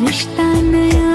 रिश्ता नया